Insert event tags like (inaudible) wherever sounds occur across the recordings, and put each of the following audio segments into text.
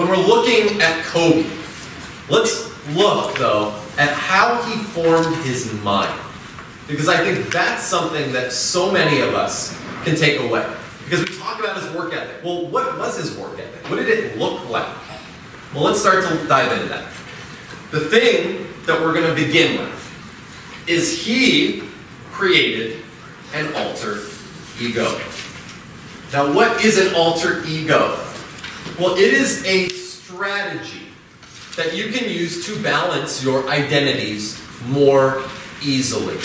when we're looking at Kobe, let's look though at how he formed his mind. Because I think that's something that so many of us can take away. Because we talk about his work ethic. Well, what was his work ethic? What did it look like? Well, let's start to dive into that. The thing that we're going to begin with is he created an alter ego. Now, what is an alter ego? Well, it is a strategy that you can use to balance your identities more easily.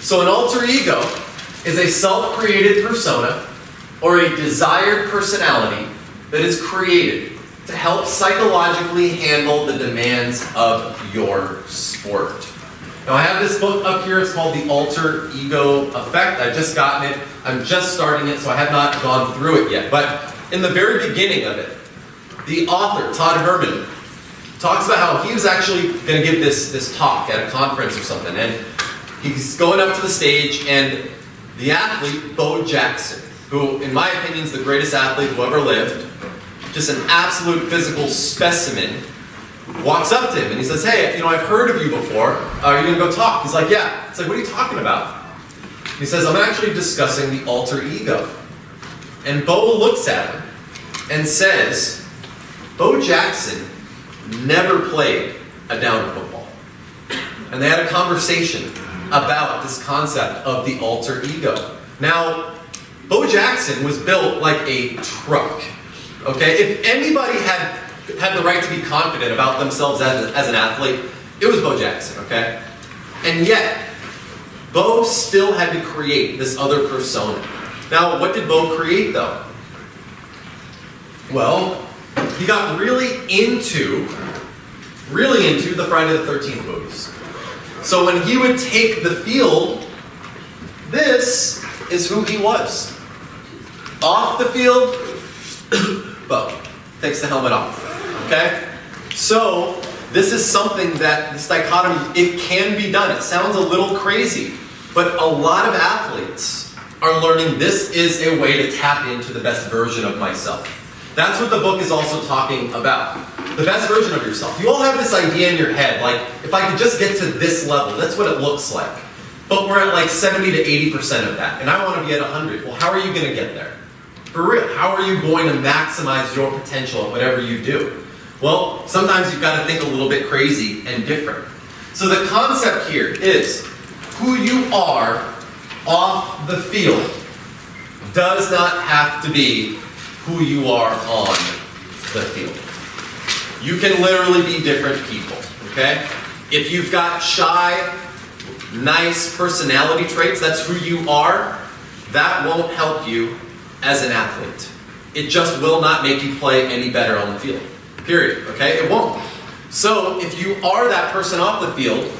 So, an alter ego is a self created persona or a desired personality that is created to help psychologically handle the demands of your sport. Now I have this book up here, it's called The Alter Ego Effect. I've just gotten it, I'm just starting it, so I have not gone through it yet. But in the very beginning of it, the author, Todd Herman, talks about how he was actually going to give this, this talk at a conference or something. And he's going up to the stage, and the athlete, Bo Jackson, who, in my opinion, is the greatest athlete who ever lived, just an absolute physical specimen, walks up to him and he says, Hey, you know, I've heard of you before. Are you going to go talk? He's like, Yeah. It's like, What are you talking about? He says, I'm actually discussing the alter ego. And Bo looks at him and says, Bo Jackson never played a down football. And they had a conversation about this concept of the alter ego. Now, Bo Jackson was built like a truck. Okay? If anybody had had the right to be confident about themselves as, as an athlete, it was Bo Jackson, okay? And yet, Bo still had to create this other persona. Now, what did Bo create though? Well, he got really into, really into the Friday the 13th movies. So when he would take the field, this is who he was. Off the field, (coughs) Bo takes the helmet off. Okay? So, this is something that, this dichotomy, it can be done. It sounds a little crazy, but a lot of athletes are learning this is a way to tap into the best version of myself. That's what the book is also talking about. The best version of yourself. You all have this idea in your head, like, if I could just get to this level, that's what it looks like. But we're at like 70 to 80% of that, and I want to be at 100. Well, how are you going to get there? For real, how are you going to maximize your potential at whatever you do? Well, sometimes you've got to think a little bit crazy and different. So the concept here is who you are off the field does not have to be who you are on the field. You can literally be different people, okay? If you've got shy, nice personality traits, that's who you are, that won't help you as an athlete. It just will not make you play any better on the field. Period. Okay? It won't. So if you are that person off the field,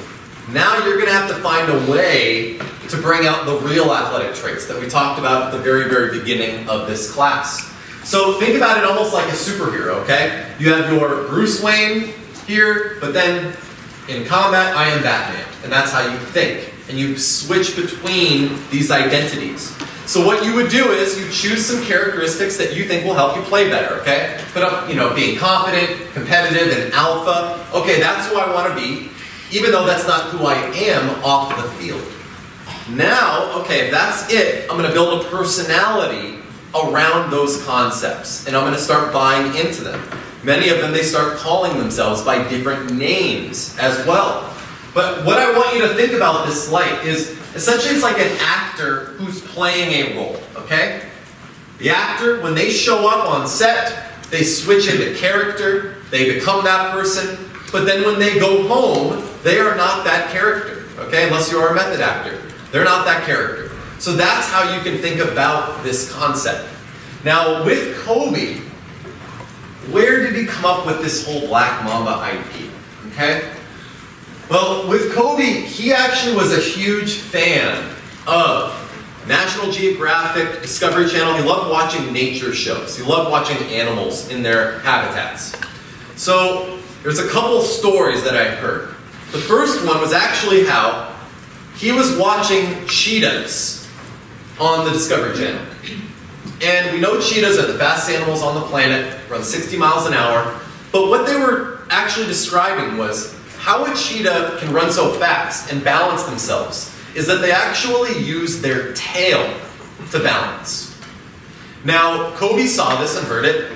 now you're going to have to find a way to bring out the real athletic traits that we talked about at the very, very beginning of this class. So think about it almost like a superhero, okay? You have your Bruce Wayne here, but then in combat, I am Batman. And that's how you think. And you switch between these identities. So what you would do is you choose some characteristics that you think will help you play better, okay? Put up, you know, being confident, competitive, and alpha. Okay, that's who I want to be, even though that's not who I am off the field. Now, okay, if that's it, I'm going to build a personality around those concepts, and I'm going to start buying into them. Many of them, they start calling themselves by different names as well. But what I want you to think about this light is Essentially, it's like an actor who's playing a role, okay? The actor, when they show up on set, they switch into character, they become that person, but then when they go home, they are not that character, okay? Unless you are a method actor. They're not that character. So that's how you can think about this concept. Now, with Kobe, where did he come up with this whole Black Mamba IP? Okay? Well, with Kobe, he actually was a huge fan of National Geographic, Discovery Channel. He loved watching nature shows. He loved watching animals in their habitats. So there's a couple stories that I heard. The first one was actually how he was watching cheetahs on the Discovery Channel. And we know cheetahs are the fastest animals on the planet, run 60 miles an hour. But what they were actually describing was how a cheetah can run so fast and balance themselves is that they actually use their tail to balance. Now, Kobe saw this and heard it,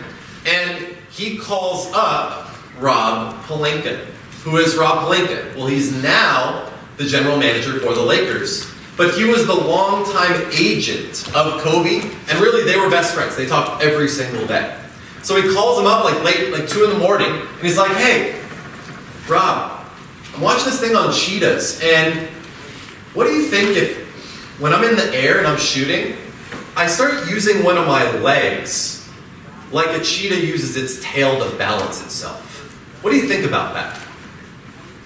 and he calls up Rob Pelinka. Who is Rob Pelinka? Well, he's now the general manager for the Lakers. But he was the longtime agent of Kobe, and really they were best friends. They talked every single day. So he calls him up like late, like 2 in the morning, and he's like, hey, Rob, I'm watching this thing on cheetahs, and what do you think if when I'm in the air and I'm shooting, I start using one of my legs like a cheetah uses its tail to balance itself? What do you think about that?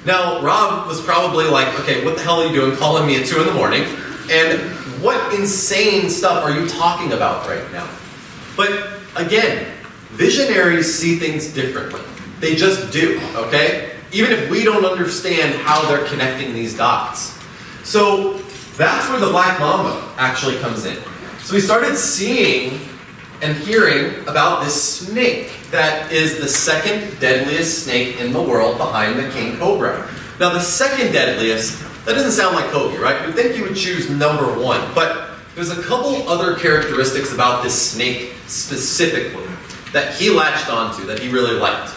Now, Rob was probably like, okay, what the hell are you doing calling me at 2 in the morning? And what insane stuff are you talking about right now? But again, visionaries see things differently. They just do, okay? Even if we don't understand how they're connecting these dots. So that's where the black mamba actually comes in. So we started seeing and hearing about this snake that is the second deadliest snake in the world behind the king cobra. Now, the second deadliest, that doesn't sound like Kobe, right? You'd think you would choose number one, but there's a couple other characteristics about this snake specifically that he latched onto that he really liked.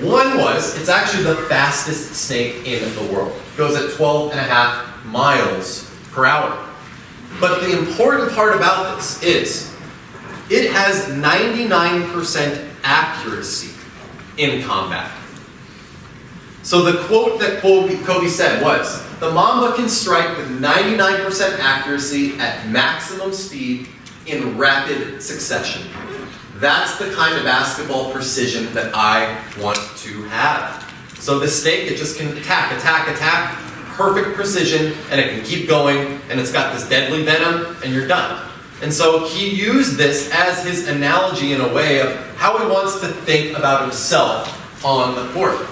One was, it's actually the fastest snake in the world. It goes at 12 and a half miles per hour. But the important part about this is it has 99% accuracy in combat. So the quote that Kobe said was, the Mamba can strike with 99% accuracy at maximum speed in rapid succession. That's the kind of basketball precision that I want to have. So the snake, it just can attack, attack, attack, perfect precision, and it can keep going, and it's got this deadly venom, and you're done. And so he used this as his analogy in a way of how he wants to think about himself on the court.